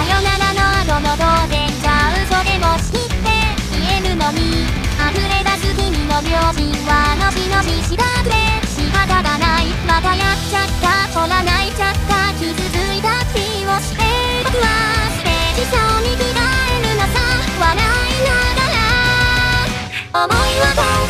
さよならの後のどうでじゃう嘘でも知って言えるのに溢れ出す君の両親はのびのびしだくれ仕方がないまたやっちゃったほら泣いちゃった傷ついた気をして僕はステージ上に着替えるのさ笑いながら。思いはこん